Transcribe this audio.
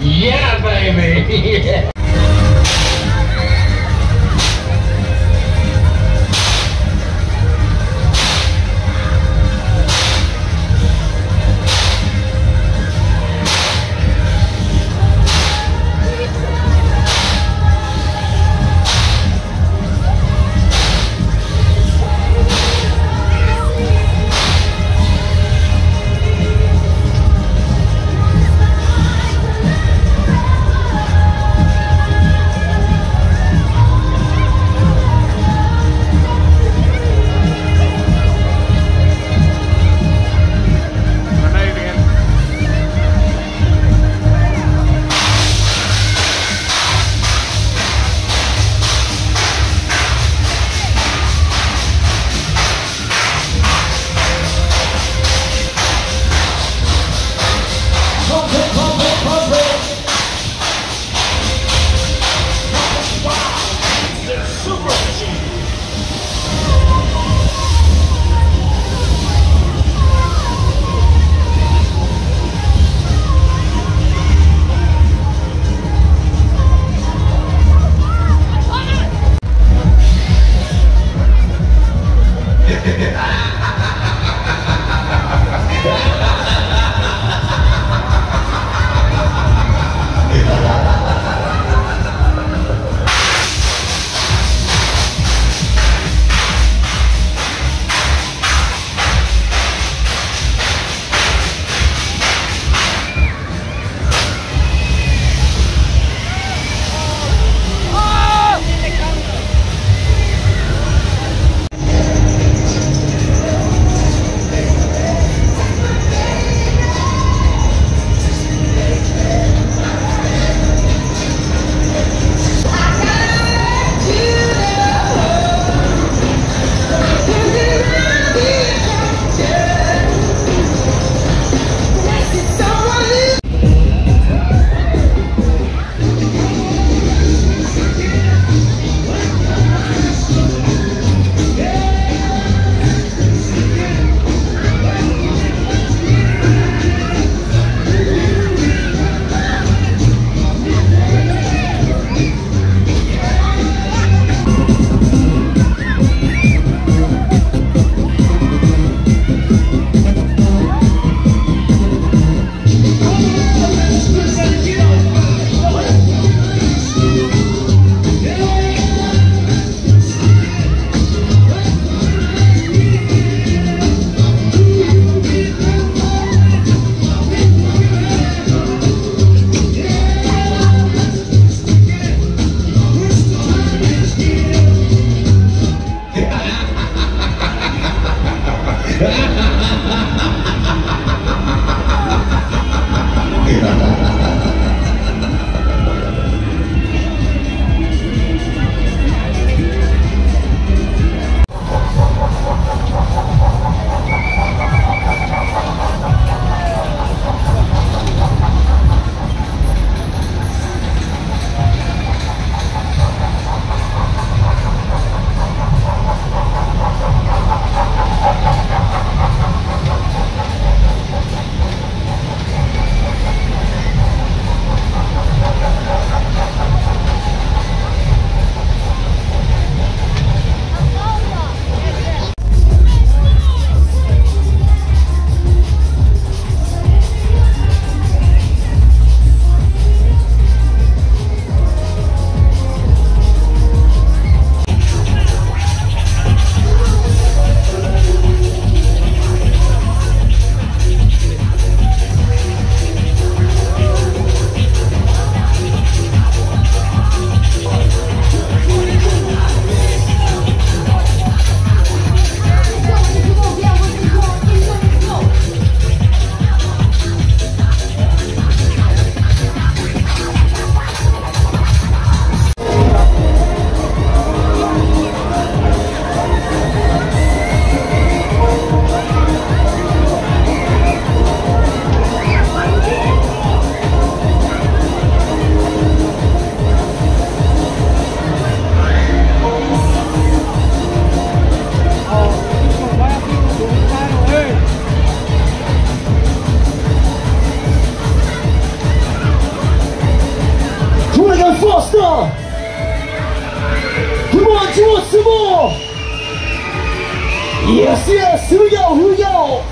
yeah, baby. Yeah. On, two more, some more.